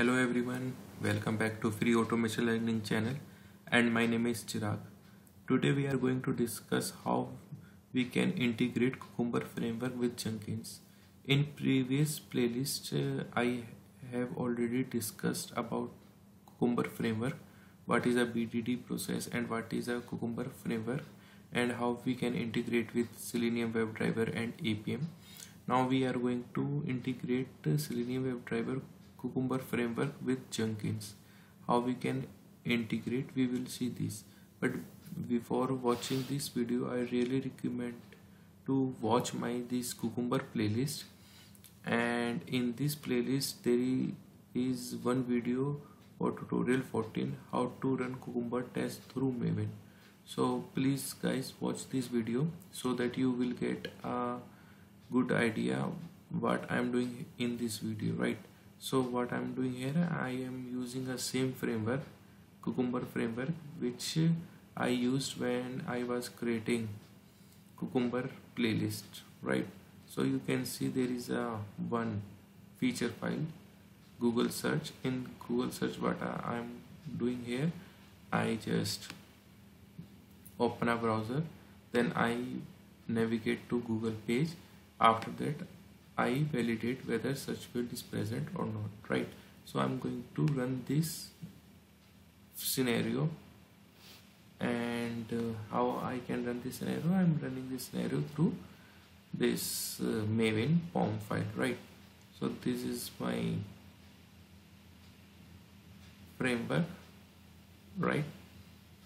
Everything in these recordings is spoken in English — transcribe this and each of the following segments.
Hello everyone, welcome back to Free Automation Learning channel and my name is Chirag. Today we are going to discuss how we can integrate Cucumber framework with Jenkins. In previous playlist uh, I have already discussed about Cucumber framework, what is a BDD process and what is a Cucumber framework and how we can integrate with Selenium WebDriver and Appium. Now we are going to integrate Selenium WebDriver Cucumber framework with Jenkins. How we can integrate we will see this. But before watching this video I really recommend to watch my this Cucumber playlist and in this playlist there is one video for tutorial 14 how to run Cucumber test through Maven so please guys watch this video so that you will get a good idea what I'm doing in this video right so what I'm doing here I am using a same framework Cucumber framework which I used when I was creating Cucumber playlist right? So you can see there is a one feature file Google search. In Google search what I am doing here I just open a browser then I navigate to Google page. After that I validate whether such field is present or not right? So I'm going to run this scenario and uh, how I can run this scenario? I'm running this scenario through this uh, Maven POM file right? So this is my framework right?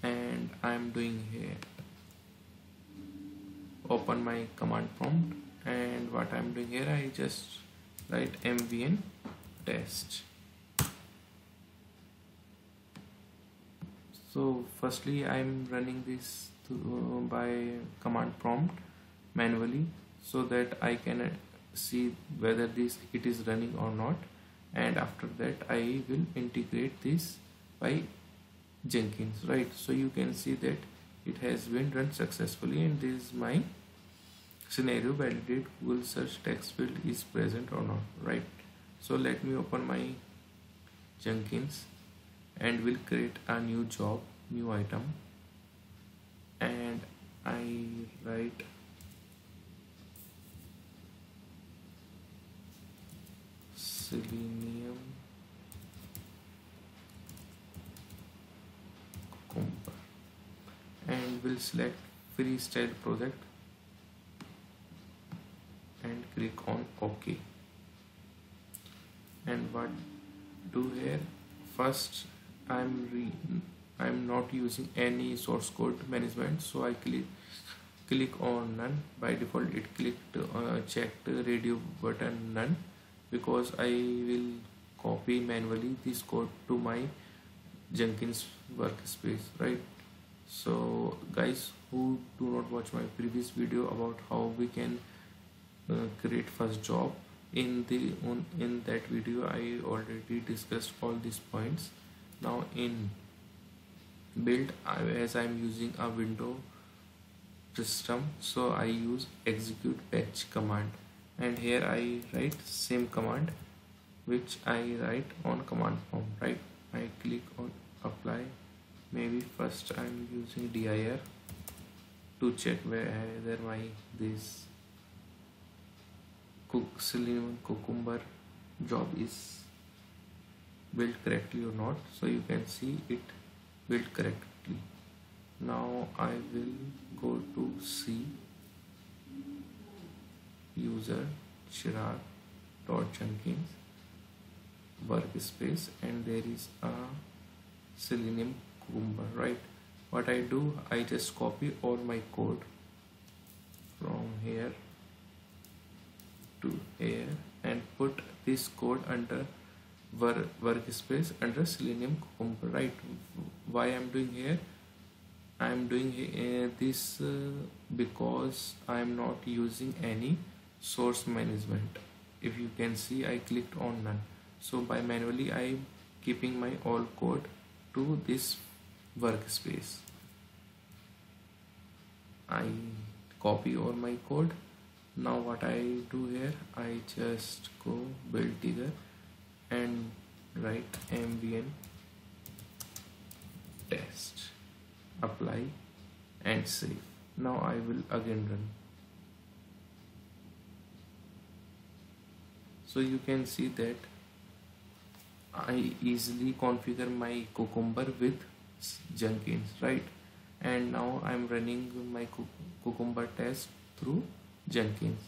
And I'm doing here open my command prompt and what I'm doing here I just write mvn test. So firstly I'm running this uh, by command prompt manually so that I can uh, see whether this it is running or not. And after that I will integrate this by Jenkins right? So you can see that it has been run successfully and this is my scenario validate google search text field is present or not right? So let me open my jenkins and will create a new job new item. And i write selenium cucumber and will select freestyle project click ok and what do here? First i'm i'm not using any source code management so i click click on none. By default it clicked uh, checked radio button none because i will copy manually this code to my jenkins workspace right? So guys who do not watch my previous video about how we can Uh, create first job. In the on, in that video I already discussed all these points. Now in build I as I'm using a window system so I use execute batch command. And here I write same command which I write on command prompt right? I click on apply. Maybe first I'm using dir to check whether my this cook selenium cucumber job is built correctly or not. So you can see it built correctly. Now I will go to C. User chirag dot jenkins workspace and there is a selenium cucumber right? What I do I just copy all my code from here to here and put this code under workspace under selenium right? Why i'm doing here? I'm doing uh, this uh, because i'm not using any source management. If you can see i clicked on none. So by manually i'm keeping my all code to this workspace. I copy all my code now what I do here I just go build digger and write mvn test apply and save. Now I will again run. So you can see that I easily configure my cucumber with Jenkins right? And now I'm running my cucumber test through Jenkins.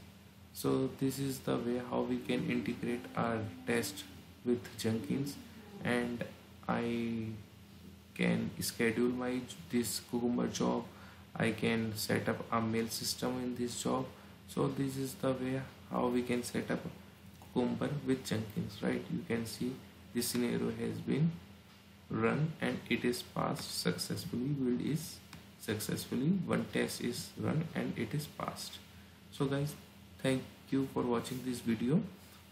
So this is the way how we can integrate our test with Jenkins. And I can schedule my this cucumber job. I can set up a mail system in this job. So this is the way how we can set up cucumber with Jenkins right? You can see this scenario has been run and it is passed successfully. Build is successfully. One test is run and it is passed so guys thank you for watching this video.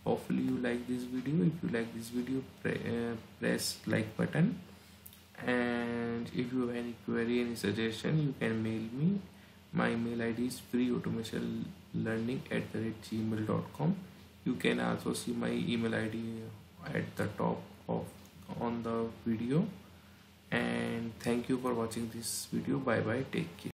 Hopefully you like this video. If you like this video pre uh, press like button. And if you have any query any suggestion you can mail me. My mail id is freeautomationlearning at the rate gmail.com you can also see my email id at the top of on the video. And thank you for watching this video. Bye bye. Take care